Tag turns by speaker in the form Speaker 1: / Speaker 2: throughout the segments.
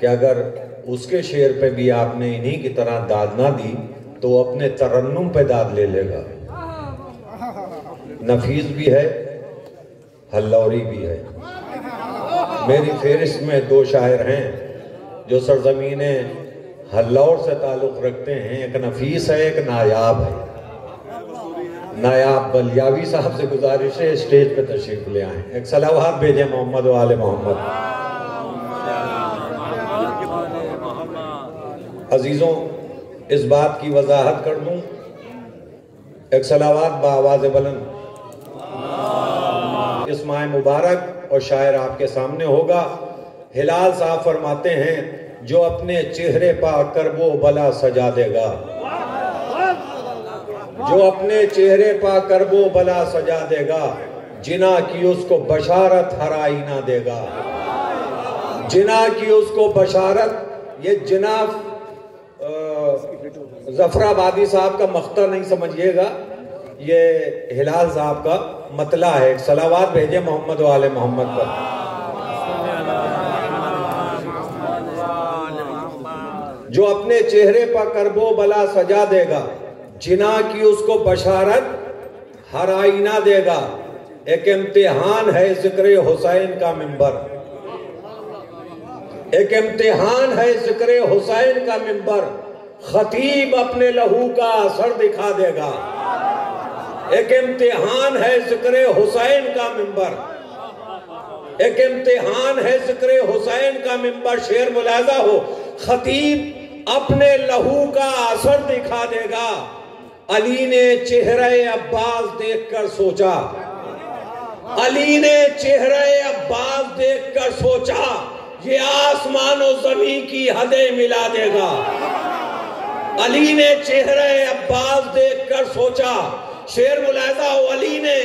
Speaker 1: कि अगर उसके शेर पे भी आपने इन्हीं की तरह दाद ना दी तो अपने तरन्नुम पे दाद ले लेगा। नफीस भी है, हल्लौरी भी है। मेरी फेरिस्त में दो शायर हैं, जो सरजमीन हल्लौर से ताल्लुक़ रखते हैं। एक नफीस है, एक नायाब है। नायाब बलियावी साहब से गुजारिश है, स्टेज पे तशरीफ़ ले आए। एक सलावात भेजे मोहम्मद वाले मोहम्मद। अजीज़ों, इस बात की वजाहत कर दूँ, एक सलावात बावाज बुलंद। इस माह मुबारक और शायर आपके सामने होगा। हिलाल साहब फरमाते हैं, जो अपने चेहरे पर करबो बला सजा देगा। जो अपने चेहरे पर करबो बला सजा देगा, जिना की उसको बशारत हर आईना देगा। जिना की उसको बशारत, ये जिना जफराबादी साहब का मख्ता नहीं समझिएगा। ये हिलाल साहब का मतला है। एक सलावात भेजे मोहम्मद वाले मोहम्मद पर। जो अपने चेहरे पर करबो बला सजा देगा, जिना की उसको बशारत हर आईना देगा। एक इम्तिहान है ज़िक्र हुसैन का मिंबर। एक इम्तिहान है ज़िक्र हुसैन का मिंबर। खतीब अपने लहू का असर दिखा देगा। एक इम्तिहान है ज़िक्र हुसैन का मिंबर। एक इम्तिहान है ज़िक्र हुसैन का मिंबर, शेर मुलाजा हो। खतीब अपने लहू का असर दिखा देगा। अली ने चेहरे अब्बास देखकर सोचा। अली ने चेहरे अब्बास देखकर सोचा। ये आसमान और ज़मीन की हदें मिला देगा। अली ने चेहरे अब्बास देखकर सोचा, शेर मुलाजा अली ने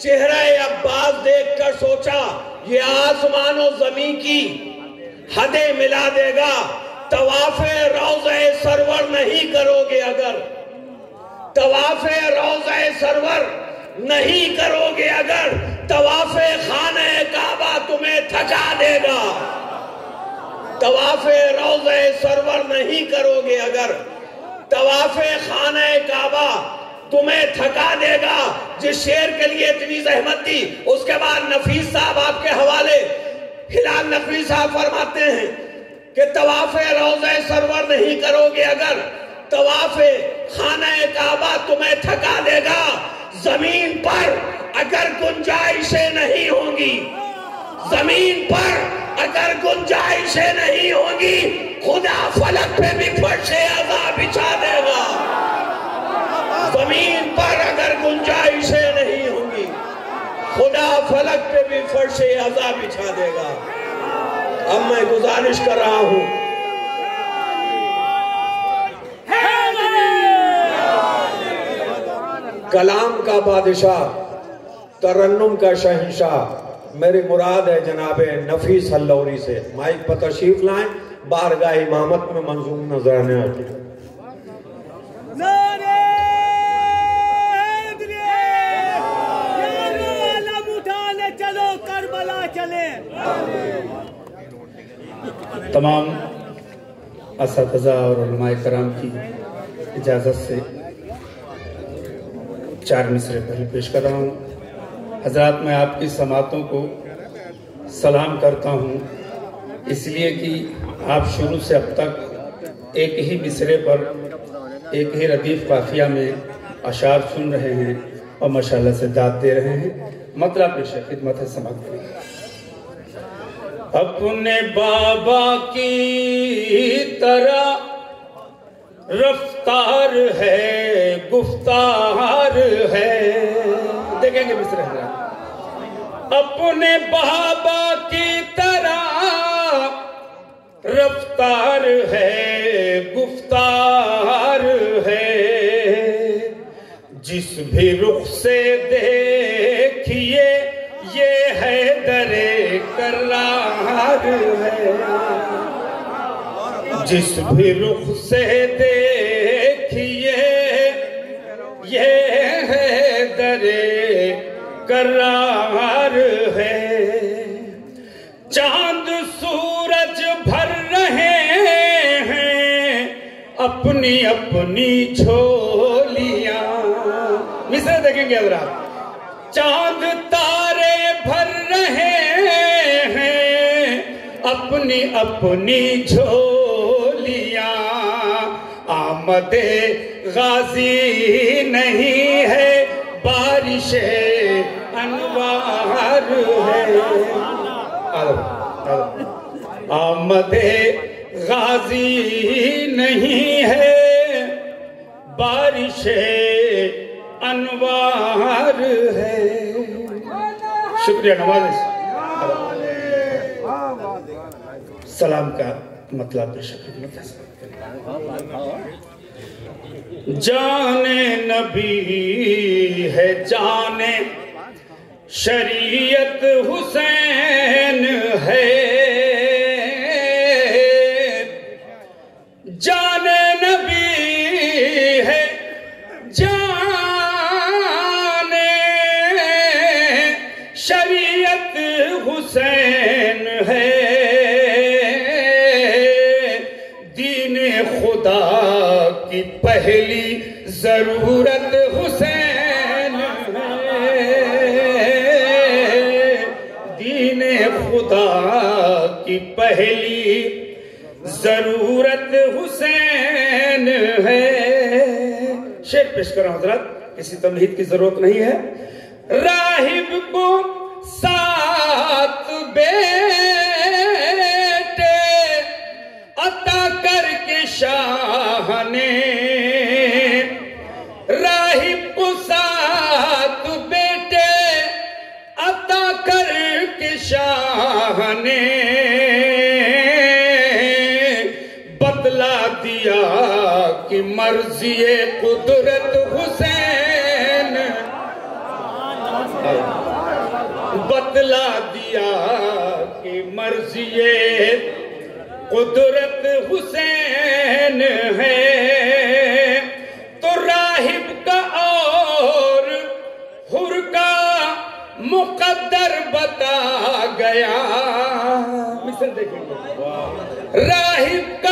Speaker 1: चेहरे अब्बास देखकर सोचा, ये आसमान और ज़मीन की हदें मिला देगा। तवाफे रोज़े सरवर नहीं करोगे अगर। तवाफे रोज़े सरवर नहीं करोगे अगर। तवाफे खाने काबा तुम्हें थका देगा। तवाफे रोज़े सरवर नहीं करोगे अगर। तवाफे खाने काबा, तुम्हें थका देगा। जिस शेर के लिए इतनी जहमत दी उसके बाद नफीस साहब आपके हवाले हिलाल नफीस साहब फरमाते हैं कि तवाफे रोज़े सरवर नहीं करोगे अगर। तवाफे खाना काबा, तुम्हें थका देगा। ज़मीन पर अगर गुंजाइशें नहीं होंगी, ज़मीन पर अगर गुंजाइशें नहीं होगी, खुदा फलक पे भी फर्शे अजा बिछा देगा। ज़मीन पर अगर गुंजाइशें नहीं होंगी, खुदा फलक पे भी फर्शे अजा बिछा देगा। अब मैं गुजारिश कर रहा हूँ। कलाम का बादशाह, तरन्नुम का शहनशाह मेरी मुराद है जनाब नफीस हल्लौरी से। माइक पर तशरीफ़ लाएँ बारगाह इमामत में मंजूम नज़र आने आती
Speaker 2: चलो
Speaker 3: तमाम इस और कराम की इजाज़त से चार मिसरे पहले पेश कर रहा हूँ। हज़रत, मैं आपकी समातों को सलाम करता हूँ। इसलिए कि आप शुरू से अब तक एक ही मिसरे पर, एक ही रदीफ काफिया में अशार सुन रहे हैं और माशाल्लाह से दाद दे रहे हैं। मतलब पेश खिदमत है समझ अपने बाबा की तरह रफ्तार है, गुफ्तार है। देखेंगे मिश्र अपने बाबा की तरह रफ्तार है, गुफ्तार है। जिस भी रुख से देखिए, ये है दरे करार है। जिस भी रुख से देखिए करार है। चाँद सूरज भर रहे हैं अपनी अपनी झोलियाँ। मिसरे देखेंगे अगर आप। चाँद तारे भर रहे हैं अपनी अपनी झोलियाँ। आमदे गाजी नहीं है, बारिश अनवार है। गाजी नहीं है। बारिश अनवार है। शुक्रिया नवाज़ सलाम का मतलब जाने नबी है, जाने शरीयत हुसैन है। जाने नबी है, जाने शरीयत हुसैन है। दीन खुदा की पहली ज़रूरत पेश करो, हज़रत। किसी तमहीद की ज़रूरत नहीं है। राहिब को सात बेटे अता करके शाह ने कुदरत हुसैन बदला दिया कि मर्ज़ी कुदरत हुसैन है। तो राहिब का और हुर का मुकद्दर बता गया। मिसल देखेंगे। राहिब का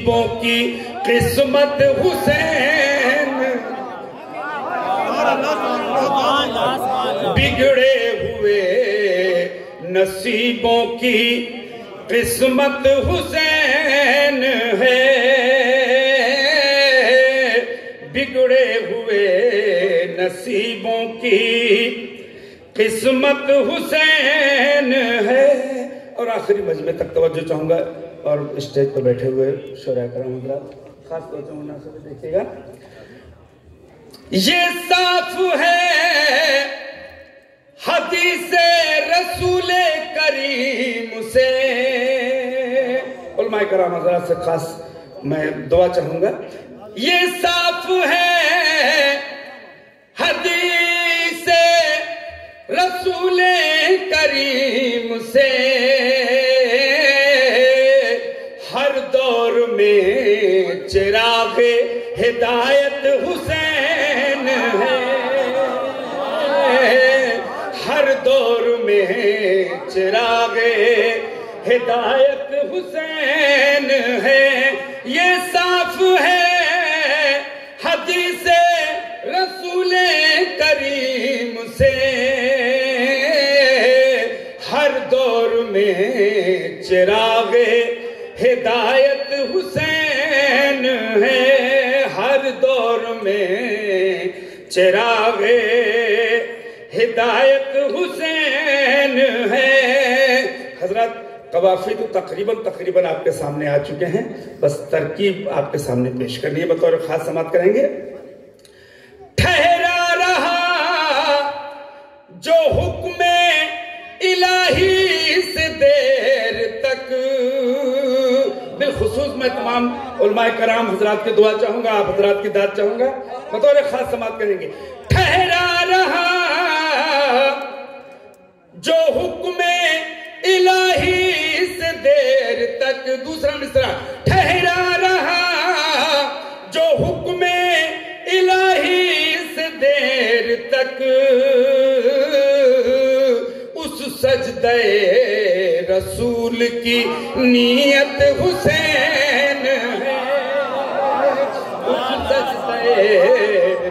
Speaker 3: नसीबों की किस्मत हुसैन। बिगड़े हुए नसीबों की किस्मत हुसैन है। बिगड़े हुए नसीबों की किस्मत हुसैन है। और आखिरी मजमे तक तवज्जो चाहूँगा। और स्टेज पर बैठे हुए शोरा हजरात खास तौर से मुनासिब देखिएगा। ये साफ़ है, हदीस रसूल करीम से। उलमाए कराम हजरात से खास मैं दुआ चाहूँगा। ये साफ़ है, हदीस रसूल करीम से। चिराग हिदायत हुसैन हर दौर में चिराग हिदायत हुसैन चिराग हिदायत हुसैन है। हज़रत कवाफी तो तकरीबन तकरीबन आपके सामने आ चुके हैं। बस तरकीब आपके सामने पेश करनी है। बतौर खास समाप्त करेंगे। ठहरा रहा जो हुक्म खसूस मैं तमाम कराम हजरात की दुआ चाहूँगा, आप हजरात की दाद चाहूँगा। बतौर खास समाप्त करेंगे। ठहरा रहा जो हुक्म इलाही से देर तक, दूसरा मिसरा। ठहरा रहा जो हुक्म इलाही से देर तक, उस सजदे रसूल की नीयत हुसैन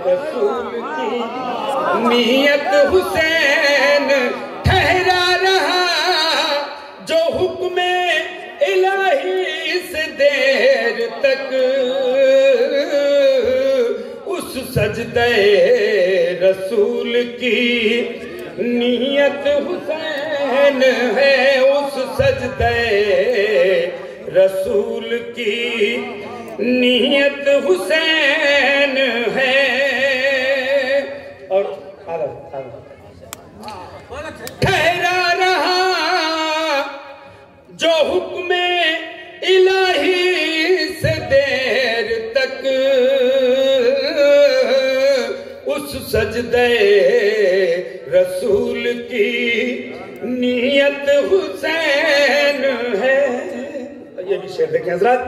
Speaker 3: रसूल की नीयत हुसैन ठहरा रहा, जो हुक्म इलाही से देर तक। उस सजदे रसूल की नीयत हुसैन है, उस सजदे रसूल की नीयत हुसैन है। ठहरा रहा जो हुक्म इलाही से देर तक उस सजदे रसूल की नीयत हुसैन है। ये भी शेर देखें हज़रत।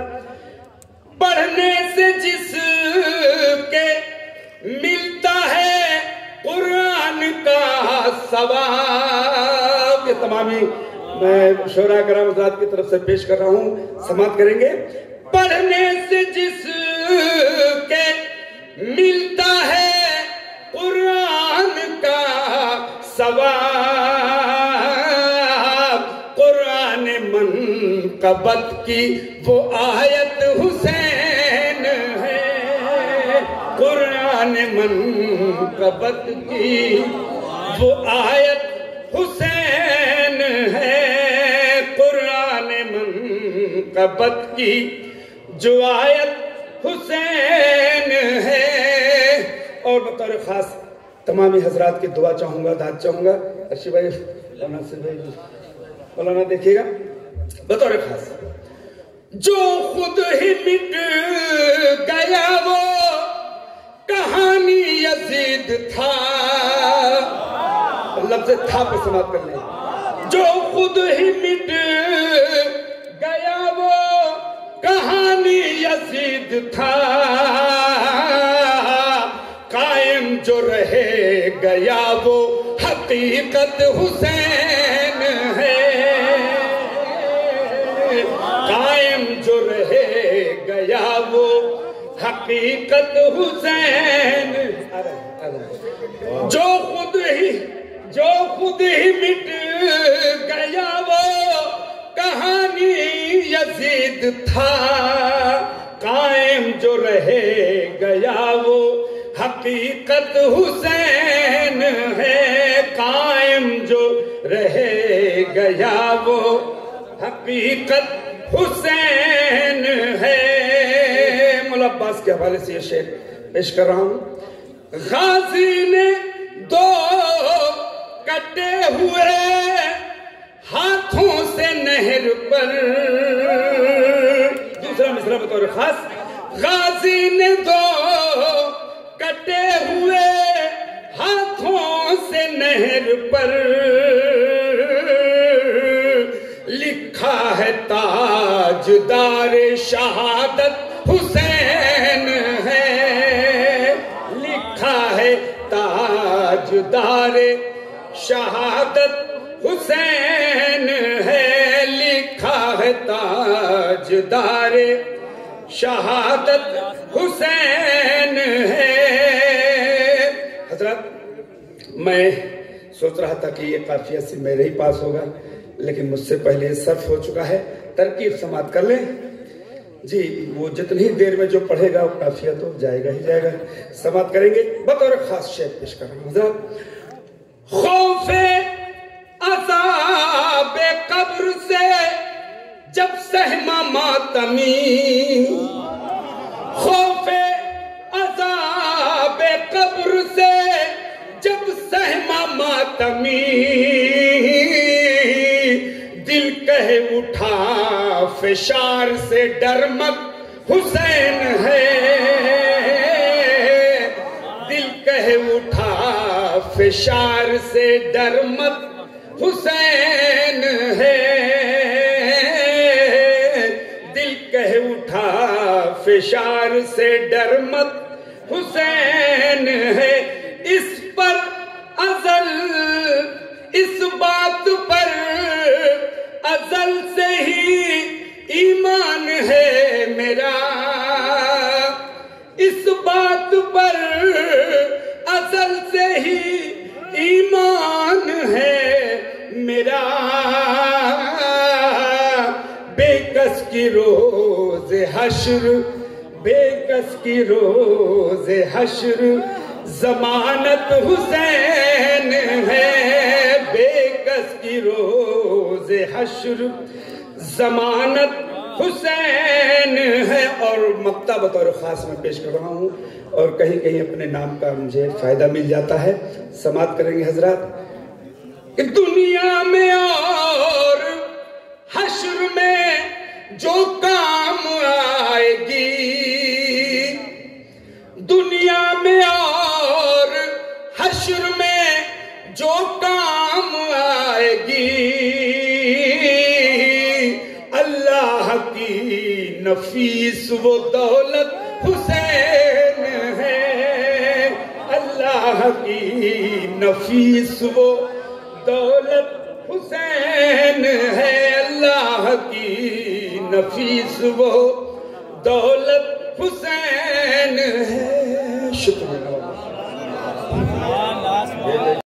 Speaker 3: मैं शोरा कराम हजरात की तरफ़ से पेश कर रहा हूँ। समाप्त करेंगे। पढ़ने से जिस के मिलता है कुरान का सवाब, कुरान मन कबत की वो आयत हुसैन है। कुरान मन कबत की वो आयत हुसैन है। कबत की जो आयत हुसैन है। और बतौर खास तमामी हजरात की दुआ चाहूँगा, दाद चाहूँगा। अर्शी भाई, मौलाना से भाई मौलाना देखिएगा। बतौर खास, जो खुद ही मिट गया वो कहानी यजीद था। लफ्ज था पे समाप्त कर ले जो खुद ही मिट यजीद था। कायम जो रहे गया वो हकीकत हुसैन है। कायम जो रहे गया वो हकीकत हुसैन। जो खुद ही, जो खुद ही मिट गया वो कहानी यजीद था। कायम जो रहे गया वो हकीकत हुसैन है कायम जो रहे गया वो हकीकत हुसैन है। मुलब्बास के हवाले से ये शेर पेश कर रहा हूँ। गाजी ने दो कटे हुए हाथों से नहर पर, दूसरा मिसरा बतौर खास गाजी ने दो कटे हुए हाथों से नहर पर लिखा है ताजदार शहादत हुसैन है। लिखा है ताजदार शहादत हुसैन है। लिखा है ताजदार शहादत हुसैन है। हज़रत, मैं सोच रहा था कि ये काफिया से मेरे ही पास होगा, लेकिन मुझसे पहले सर्फ हो चुका है। तरकीब समाप्त कर लें। जी, वो जितनी देर में जो पढ़ेगा, वो काफिया तो जाएगा ही जाएगा। समाप्त करेंगे। बतौर खास शेर पेश कर रहा हूँ। हज़रत खौफे अजाब कब्र से जब सहमा मातमी, खौफे अजाब कब्र से जब सहमा मातमी, दिल कह उठा, फिशार से डर मत, हुसैन है। दिल कह उठा, फिशार से डर मत से डर मत। हुसैन है इस पर अजल। इस बात पर अजल से ही ईमान है मेरा। इस बात पर अजल से ही ईमान है मेरा। बेकस की रोज हश्र रोज हश्र जमानत हुसैन है। बेकस की रोज हश्र जमानत हुसैन है। और मक्ता बतौर खास में पेश कर रहा हूँ। और कहीं कहीं अपने नाम का मुझे फ़ायदा मिल जाता है। समाप्त करेंगे हज़रत। दुनिया में और हश्र में जो काम आएगी हश्र में जो काम आएगी। अल्लाह की नफीस वो दौलत हुसैन है। अल्लाह की नफीस वो दौलत हुसैन है। अल्लाह की नफीस वो दौलत